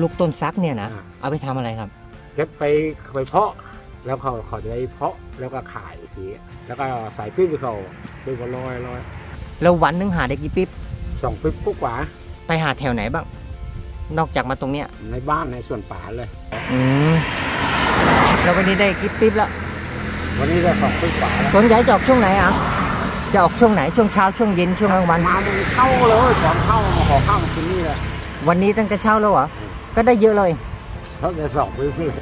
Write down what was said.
ลูกต้นซักเนี่ยนะอ่า เอาไปทำอะไรครับ เก็บไปไปเพาะแล้วเขาเขาจะได้เพาะแล้วก็ขายอีกทีแล้วก็ใส่ปิ๊บไปเขาปิ๊บก็ร้อยร้อยแล้ววันหนึงหาได้กี่ปิ๊บสองปิ๊บปุ๊บกว่าไปหาแถวไหนบ้าง นอกจากมาตรงเนี้ยในบ้านในส่วนป่าเลย อืมแล้ววันนี้ได้กี่ปิ๊บแล้ววันนี้ได้สองปิ๊บกว่าแล้วสนใจจะออกช่วงไหนอะจะออกช่วงไหนช่วงเช้าช่วงเย็นช่วงกลางวัน มาเป็นเข้าเลยก่อนเข้ามาขอข้าวมากินนี่เลยวันนี้ตั้งแต่เช้าแล้วเหรอ อืมก็ได้เยอ